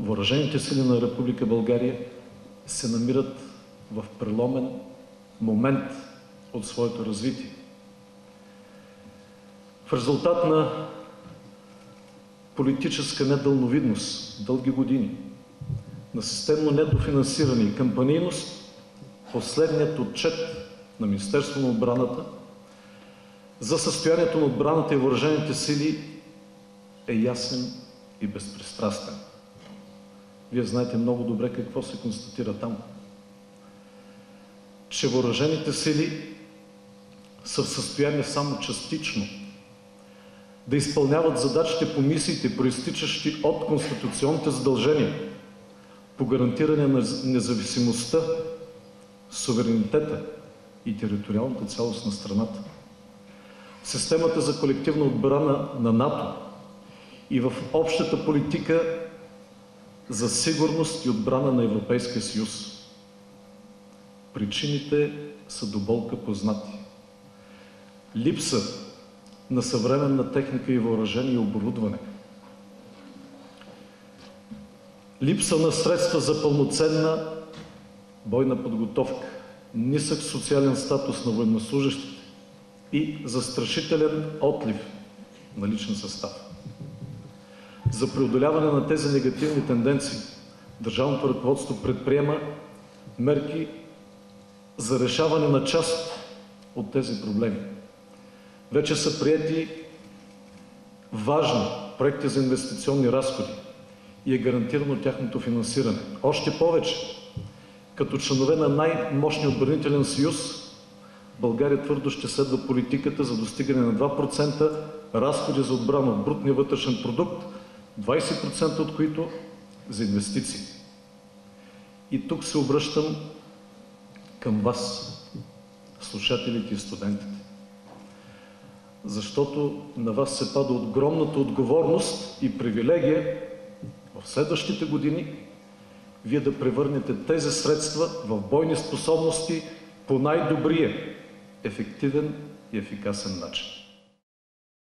Въоръжените сили на Република България се намират в преломен момент от своето развитие. В резултат на политическа недълновидност дълги години, на системно недофинансиране и кампанийност, последният отчет на Министерство на отбраната за състоянието на отбраната и въоръжените сили е ясен и безпристрастен. Вие знаете много добре какво се констатира там. Че въоръжените сили са в състояние само частично да изпълняват задачите по мисиите, проистичащи от конституционните задължения по гарантиране на независимостта, суверенитета и териториалната цялост на страната. Системата за колективна отбрана на НАТО и в общата политика за сигурност и отбрана на Европейския съюз. Причините са до болка познати. Липса на съвременна техника и въоръжение и оборудване. Липса на средства за пълноценна бойна подготовка, нисък социален статус на военнослужащите и застрашителен отлив на личен състав. За преодоляване на тези негативни тенденции държавното ръководство предприема мерки за решаване на част от тези проблеми. Вече са прияти важни проекти за инвестиционни разходи и е гарантирано тяхното финансиране. Още повече, като членове на най-мощния отбранителен съюз, България твърдо ще следва политиката за достигане на 2% разходи за отбрана от брутния вътрешен продукт, 20% от които за инвестиции. И тук се обръщам към вас, слушателите и студентите. Защото на вас се пада огромната отговорност и привилегия в следващите години вие да превърнете тези средства в бойни способности по най-добрия, ефективен и ефикасен начин.